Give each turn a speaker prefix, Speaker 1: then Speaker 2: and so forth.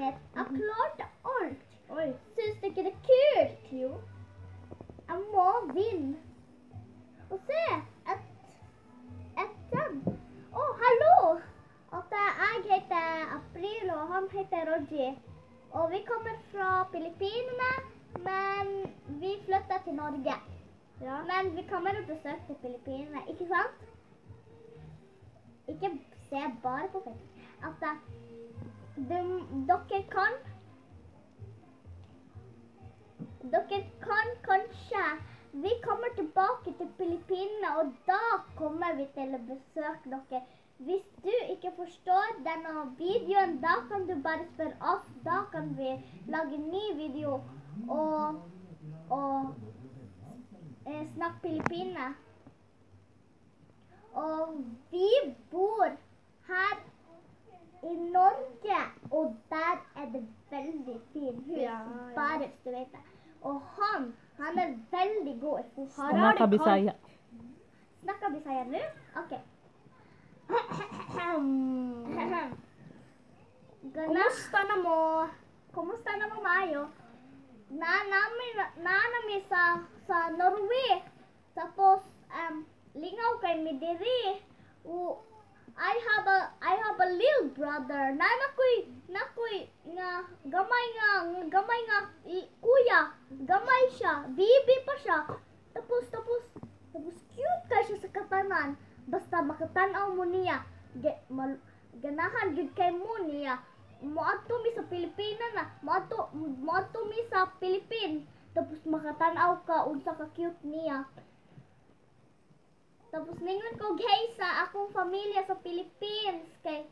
Speaker 1: mitt. Jeg klarte alt.
Speaker 2: Oi.
Speaker 1: Syns du ikke det er kult?
Speaker 2: Jo.
Speaker 1: Jeg må vinne. Og se, et, et den. Å, hallo! At jeg heter April, og han heter Roji. Og vi kommer fra Filippinene, men vi flytta til Norge.
Speaker 2: Ja.
Speaker 1: Men vi kommer og besøker Filippinene, ikke sant? Ikke se bare på. At eh, de, dere kan Dere kan kanskje Vi kommer tilbake til Filippinene, og da kommer vi til å besøke dere. Hvis du ikke forstår denne videoen, da kan du bare spørre oss. Da kan vi lage en ny video og, og eh, snakke Filippinene. Og vi og der er det veldig fint hus.
Speaker 2: Ja, ja.
Speaker 1: Bare hvis du vet det. Og han, han er veldig god i fotball.
Speaker 2: Har
Speaker 3: Snakka
Speaker 2: det
Speaker 3: Bisaya.
Speaker 1: Snakker Bisaya nå? OK.
Speaker 2: Kumusta na mo?
Speaker 1: Kumusta naman mayo? Nana mi, nana mi sa, sa Norway. Tapos, um, lingaw kay mi diri. O, I have a Little brother. Na nakoy nakoy nga gamay nga gamay nga i, kuya. Gamay siya. Bibi pa siya. Tapos tapos tapos cute ka siya sa katanan. Basta makatanaw mo niya. Ge, mal, ganahan gid kay mo niya. Moadto mi sa Pilipinas na. Moadto moadto mi sa Philippines. Tapos makatanaw ka unsa ka cute niya. Tapos ningon ko gay sa akong pamilya sa Philippines. Kay